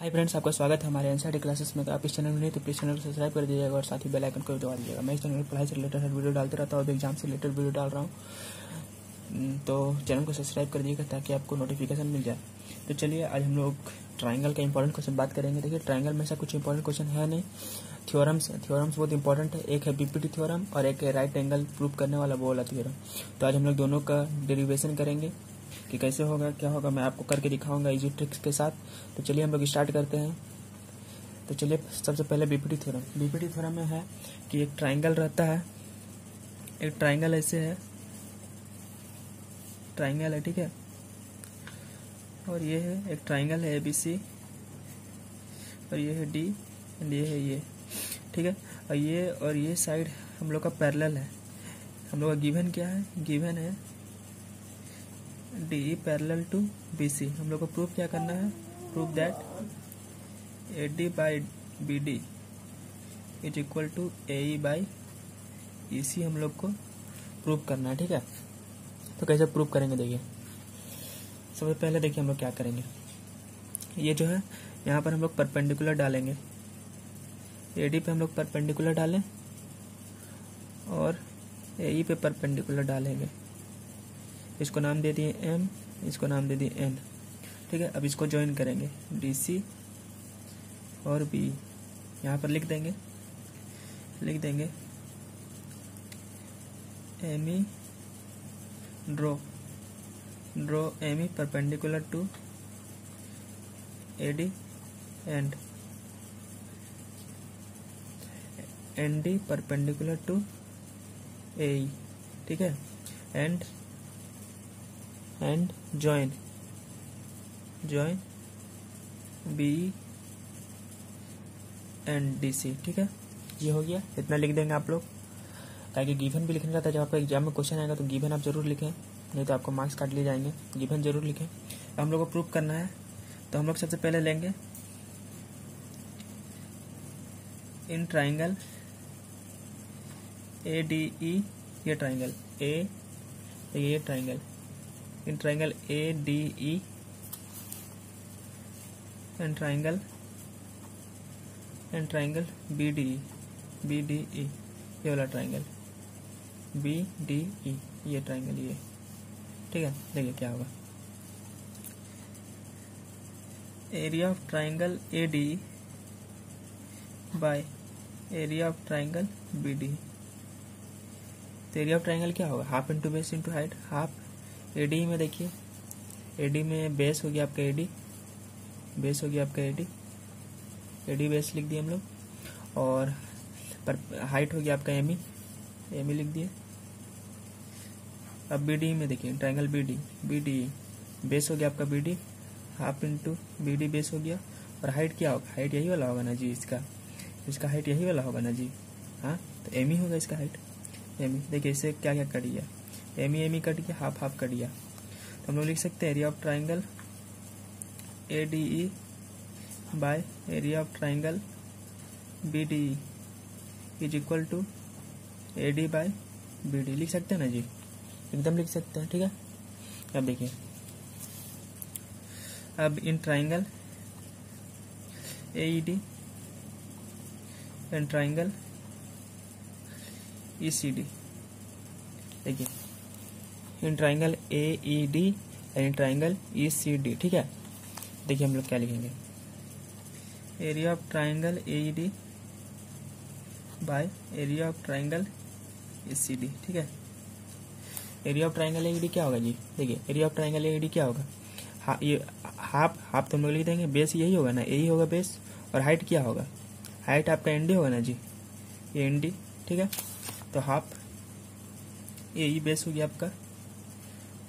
Hi friends आपका स्वागत है हमारे एनसीआरटी क्लासेस में। तो आप इस चैनल में नहीं तो प्लीज़ चैनल को सब्सक्राइब कर दीजिएगा और साथ ही बेल आइकन को दबा दीजिएगा। मैं इस चैनल में पढ़ाई से रिलेटेड हर वीडियो डालते रहता हूँ और एग्ज़ाम से रिलेटेड वीडियो डाल रहा हूँ। हम्म, तो चैनल को सब्सक्राइब कर दीजिएगा ताकि आपको नोटिफिकेशन मिल जाए। तो चलिए आज हम लोग ट्राइंगल का इंपॉर्टेंट क्वेश्चन बात करेंगे। देखिए ट्राइंगल में ऐसा कुछ इंपॉर्टेंट क्वेश्चन है नहीं। थ्योरम्स थ्योरम्स बहुत इंपॉर्टेंट है। एक है बीपीटी थ्योरम और एक है राइट एंगल प्रूव करने वाला वो वाला थ्योरम तो आज हम लोग दोनों का डेरिवेशन करेंगे। कि कैसे होगा, क्या होगा, मैं आपको करके दिखाऊँगा इजी ट्रिक्स के साथ। तो चलिए हम लोग स्टार्ट करते हैं। तो चलिए सबसे पहले बीपीटी थ्योरम। बीपीटी थ्योरम में है कि एक ट्राइंगल रहता है। एक ट्राइंगल ऐसे है। ट्राइंगल है, ठीक है? और ये है, एक ट्राइंगल है एबीसी और ये है डी एंड ये है ये ठीक है? और ये और ये साइड हम लोग का पैरेलल है। हम लोग का गिवन क्या है? गिवन है D E parallel to B C हम लोग को प्रूफ क्या करना है? Proof that A D by B D is equal to A E by E C हम लोग को प्रूफ करना है, ठीक है? तो कैसे प्रूफ करेंगे देखिए। सबसे पहले देखिए हम लोग क्या करेंगे। ये जो है, यहाँ पर हम लोग परपेंडिकुलर डालेंगे। ए डी पे हम लोग परपेंडिकुलर डालें और ए ई पे परपेंडिकुलर डालेंगे। इसको नाम दे दिए एम इसको नाम दे दिए एन ठीक है, अब इसको ज्वाइन करेंगे। डी सी और बी यहाँ पर लिख देंगे। लिख देंगे। M E draw draw M E perpendicular to A D and N D perpendicular to A ठीक है? And and join join B and D C ठीक है? ये हो गया। इतना लिख देंगे आप लोग। ताकि गिवन भी लिखने का था। जब आपका एग्ज़ाम में क्वेश्चन आएगा तो गिवन आप ज़रूर लिखें। नहीं तो आपको मार्क्स काट लिए जाएँगे। गिवन ज़रूर लिखें। हम लोग को प्रूफ करना है। तो हम लोग सबसे पहले लेंगे। इन ट्राइंगल ए डी ई ये ट्राइंगल ए ये triangle triangle and triangle B D E B D E ये वाला ट्राइंगल बी डी ई ये ट्राइंगल ये. ठीक है? देखिए क्या होगा. Area of triangle A D by area of triangle B D area of triangle क्या होगा? Half into base into height half A D में देखिए। ए डी में बेस हो गया आपका ए डी बेस हो गया आपका A D A D base लिख दिए हम लोग। और पर हाइट हो गया आपका एम एम ई लिख दिए। अब बी डी में देखिए triangle B D B D base हो गया आपका B D half into B D base हो गया। और हाइट क्या होगा? हाइट यही वाला होगा ना जी इसका। इसका हाइट यही वाला होगा ना जी। हाँ तो एम ई होगा इसका हाइट एम ई देखिए इसे क्या क्या कट गया। M E M E cut गया हाफ़ हाफ़ कट गया तो हम लोग लिख सकते हैं area of triangle A D E by area of triangle B D E is equal to A D by B D लिख सकते हैं ना जी? एकदम लिख सकते हैं, ठीक है? अब देखिए। अब in triangle A E D and triangle E C D देखिए। In triangle A E D and in triangle E C D ठीक है? देखिए हम लोग क्या लिखेंगे। Area of triangle A E D by area of triangle A C D ठीक है? Area of triangle A E D क्या होगा जी? देखिए area of triangle A E D क्या होगा? हा, ये हाफ़ हाफ़ तो हम लोग लिख देंगे। बेस यही होगा ना? यही होगा बेस और हाइट क्या होगा? हाइट आपका एन डी होगा ना जी? ये एन डी ठीक है? तो हाफ़ ई बेस हो गया आपका।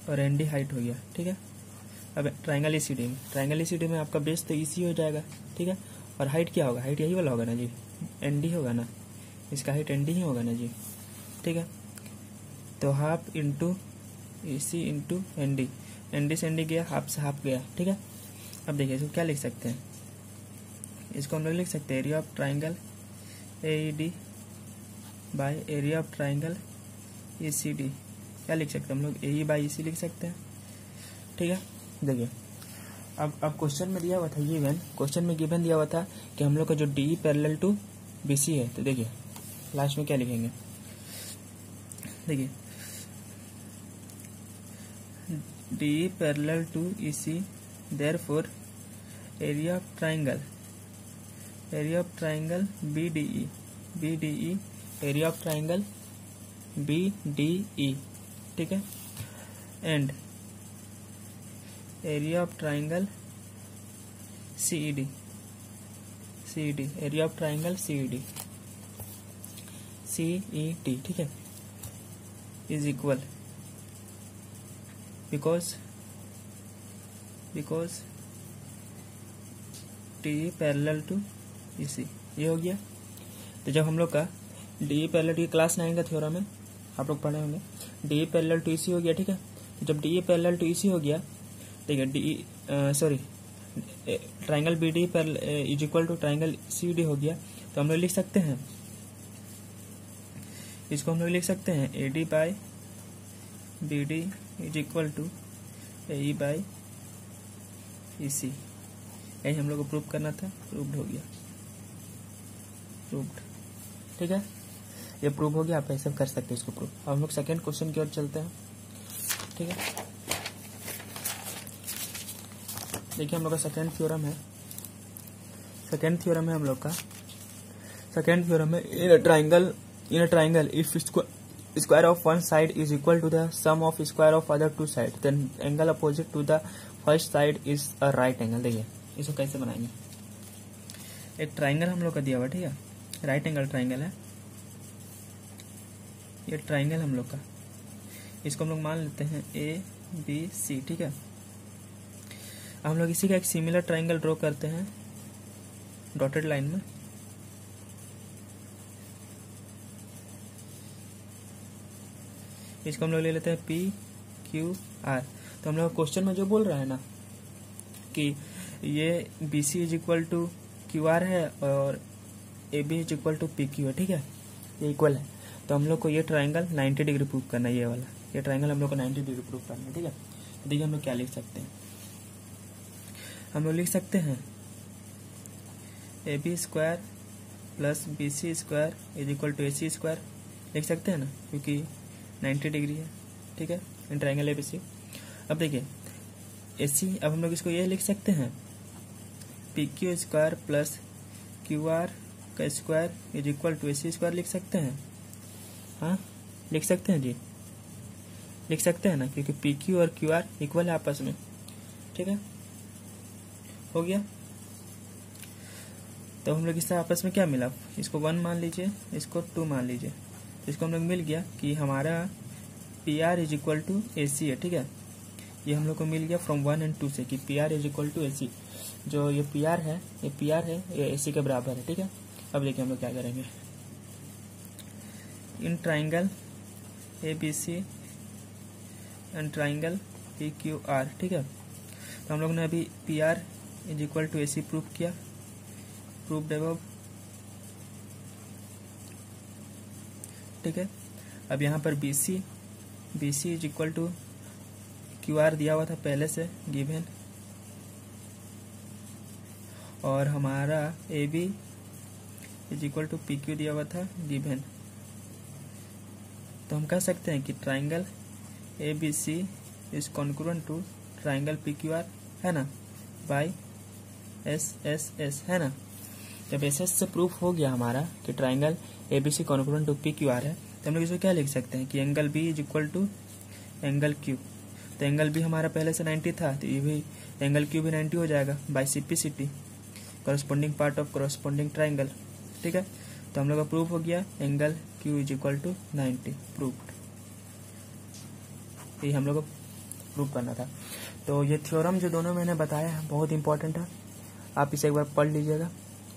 और एन डी हाइट हो गया, ठीक है? अब ट्राइंगल ई सी में ट्राइंगल ई में आपका बेस तो इसी हो जाएगा, ठीक है? और हाइट क्या होगा? हाइट यही वाला होगा ना जी? एन डी होगा ना? इसका हाइट एन डी ही होगा ना जी? ठीक है? तो half into A C into N D N D से एन डी गया हाफ़ से हाफ़ गया, ठीक है? अब देखिए, इसको क्या लिख सकते हैं? इसको हम लोग लिख सकते हैं area of triangle A E D by area of triangle A C D क्या लिख सकते हैं हम लोग? ए ई बाई सी लिख सकते हैं। ठीक है? देखिए, अब अब क्वेश्चन में दिया हुआ था गिवन क्वेश्चन में गिवन दिया हुआ था कि हम लोग का जो D parallel to B C है तो देखिए लास्ट में क्या लिखेंगे? देखिए D parallel to E C therefore area of triangle area of triangle B D E B D E area of triangle B D E ठीक है? And area of triangle C E D C E D area of triangle C E D C E D ठीक है? Is equal because because T parallel to इसी ये हो गया। तो जब हम लोग का D parallel to class nine का थ्योरम है आप लोग पढ़े होंगे। डी पैरेलल टू इसी हो गया, ठीक है? तो जब डी पैरेलल टू इसी हो गया, ठीक है D sorry triangle B D is equal to triangle C D हो गया तो हम लोग लिख सकते हैं। इसको हम लोग लिख सकते हैं A D by B D is equal to A by E C यही हम लोग को प्रूव करना था प्रूव्ड हो गया। प्रूव्ड ठीक है? ये प्रूव हो गया आप ऐसे कर सकते हैं इसको प्रूव अब हम लोग सेकेंड क्वेश्चन की ओर चलते हैं। ठीक है? देखिए, हम लोग का सेकेंड थ्योरम है। सेकेंड थ्योरम है हम लोग का। सेकेंड थ्योरम है in triangle in triangle if square of one side is equal to the sum of square of other two side then angle opposite to the first side is a right angle देखिए, इसको कैसे बनाएँगे? एक triangle हम लोग का दिया हुआ ठीक है? राइट एंगल ट्राइंगल है। ये ट्राइंगल हम लोग का। इसको हम लोग मान लेते हैं ए बी सी ठीक है? हम लोग इसी का एक सिमिलर ट्राइंगल ड्रॉ करते हैं डॉटेड लाइन में। इसको हम लोग ले लेते हैं पी क्यू आर तो हम लोग क्वेश्चन में जो बोल रहा है ना, कि ये B C is equal to Q R है और A B is equal to P Q है, ठीक है? ये इक्वल है। तो हम लोग को ये ट्राइंगल 90 डिग्री प्रूव करना है, ये वाला। ये ट्राइंगल हम लोग को 90 डिग्री प्रूव करना है, ठीक है? तो देखिए हम लोग क्या लिख सकते हैं। हम लोग लिख सकते हैं A B square plus B C square is equal to A C square लिख सकते हैं ना, क्योंकि 90 डिग्री है, ठीक है? ट्राइंगल ए बी सी अब देखिए ए सी अब हम लोग इसको ये लिख सकते हैं P Q square plus Q R का square is equal to A C square लिख सकते हैं। हाँ? लिख सकते हैं जी? लिख सकते हैं ना? क्योंकि पी क्यू और क्यू आर इक्वल है आपस में। ठीक है? हो गया? तो हम लोग इससे आपस में क्या मिला? इसको वन मान लीजिए, इसको टू मान लीजिए। तो इसको हम लोग मिल गया कि हमारा P R is equal to A C है, ठीक है? ये हम लोग को मिल गया फ्रॉम वन एंड टू से कि P R is equal to A C जो ये पी आर है, ये पी आर है, ये ए सी के बराबर है, ठीक है? अब देखिए हम लोग क्या करेंगे। In triangle A B C and triangle P Q R ठीक है? तो हम लोग ने अभी P R is equal to A C prove किया। प्रूव डेव ठीक है? अब यहाँ पर B C B C is equal to Q R दिया हुआ था पहले से गिवन और हमारा A B is equal to P Q दिया हुआ था गिवन तो हम कह सकते हैं कि triangle A B C is congruent to triangle P Q R है ना? बाई एस एस एस है ना? जब एस एस से प्रूफ हो गया हमारा कि triangle A B C congruent to P Q R है तो हम लोग इसको क्या लिख सकते हैं कि angle B is equal to angle Q तो एंगल बी हमारा पहले से 90 था तो ये भी एंगल क्यू भी 90 हो जाएगा by C P C T corresponding part of corresponding triangle ठीक है? तो हम लोग का प्रूफ हो गया angle Q is equal to ninety proved ये हम लोग को प्रूव करना था। तो ये थ्योरम जो दोनों मैंने बताया है, बहुत इंपॉर्टेंट है। आप इसे एक बार पढ़ लीजिएगा।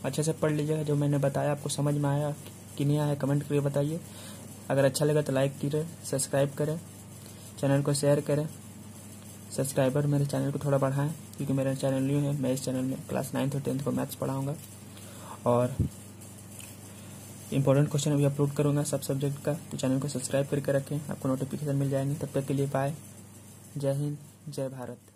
अच्छे से पढ़ लीजिएगा, जो मैंने बताया, आपको समझ में आया कि नहीं आया कमेंट करके बताइए। अगर अच्छा लगा तो लाइक कीजिए सब्सक्राइब करें चैनल को शेयर करें। सब्सक्राइबर मेरे चैनल को थोड़ा बढ़ाएँ, क्योंकि मेरा चैनल न्यू है। मैं इस चैनल में क्लास नाइन्थ और टेंथ को मैथ्स पढ़ाऊँगा। और इंपॉर्टेंट क्वेश्चन अभी अपलोड करूँगा सब सब्जेक्ट का तो चैनल को सब्सक्राइब करके रखें। आपको नोटिफिकेशन मिल जाएँगे। तब तक के लिए बाय जय हिंद, जय भारत।